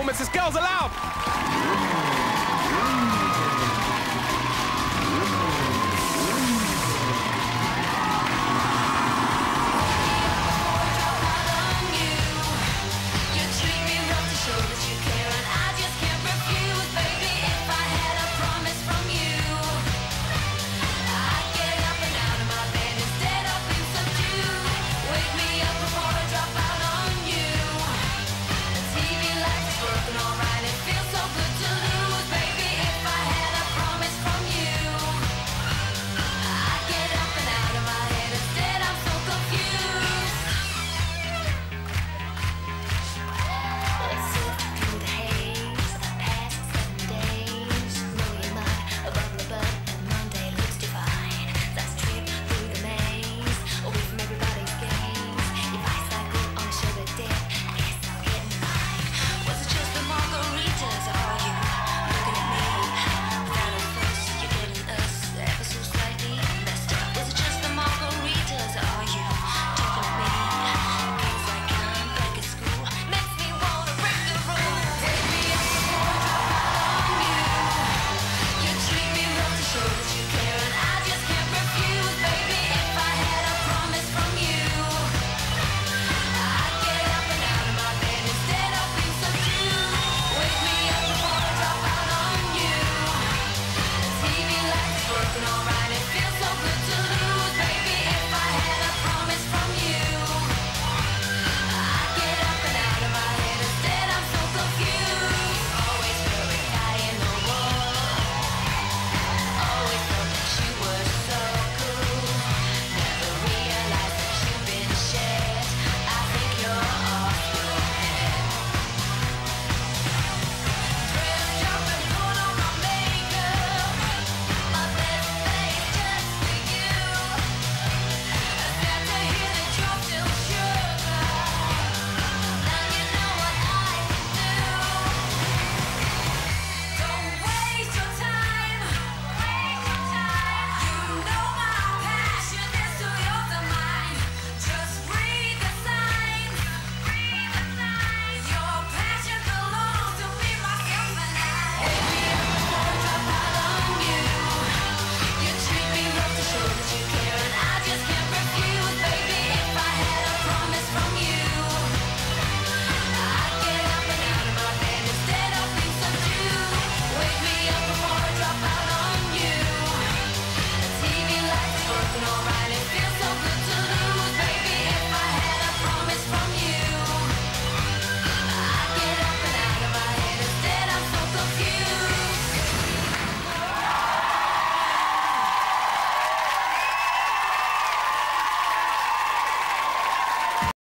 performance. This girls allowed. alright